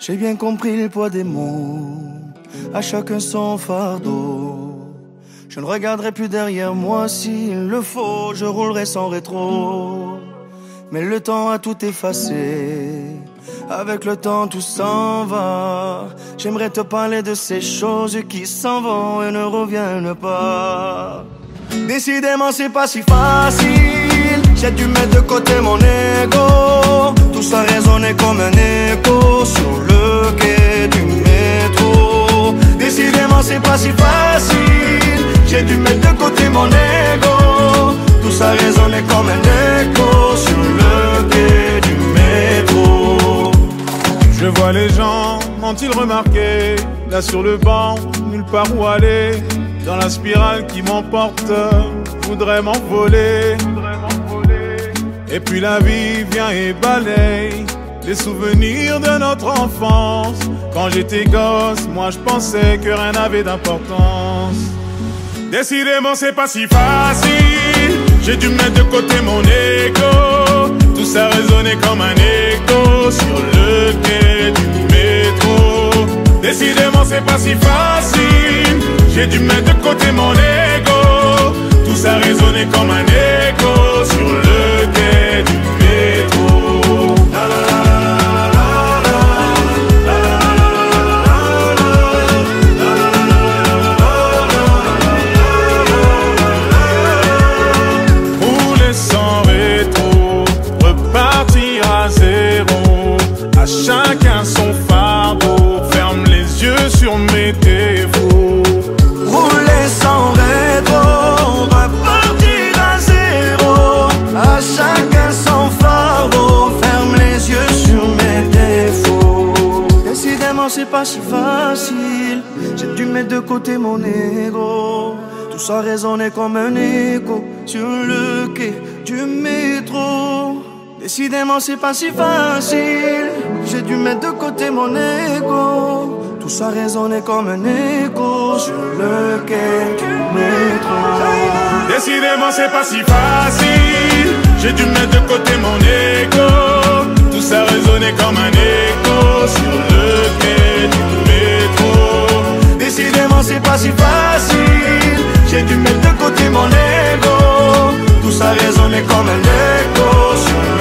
J'ai bien compris le poids des mots, à chacun son fardeau. Je ne regarderai plus derrière moi s'il le faut, je roulerai sans rétro. Mais le temps a tout effacé, avec le temps tout s'en va. J'aimerais te parler de ces choses qui s'en vont et ne reviennent pas. Décidément c'est pas si facile, j'ai dû mettre de côté mon ego. Tout ça résonnait comme un écho sur le quai du métro. Décidément c'est pas si facile, j'ai dû mettre de côté mon ego. Tout ça résonnait comme un écho sur le quai du métro. Je vois les gens, ont-ils remarqué? Là sur le banc, nulle part où aller Dans la spirale qui m'emporte, voudrais m'envoler Et puis la vie vient et balaye Les souvenirs de notre enfance. Quand j'étais gosse, moi je pensais que rien n'avait d'importance. Décidément c'est pas si facile. J'ai dû mettre de côté mon ego. Tout ça résonnait comme un écho Sur le quai du métro. Décidément c'est pas si facile. J'ai dû mettre de côté mon ego. Tout ça résonnait comme un écho défauts. Rouler sans rétro, repartir à zéro. À chacun son fardeau, ferme les yeux sur mes défauts. Décidément, c'est pas si facile. J'ai dû mettre de côté mon ego. Tout ça résonnait comme un écho sur le quai du métro. Décidément, c'est pas si facile. J'ai dû mettre de côté mon ego. Tout ça résonnait comme un écho sur le quai du métro. Décidément c'est pas si facile J'ai dû mettre de côté mon ego Tout ça résonnait comme un écho Sur le quai du métro Décidément, c'est pas si facile. J'ai dû mettre de côté mon ego. Tout ça résonnait comme un écho sur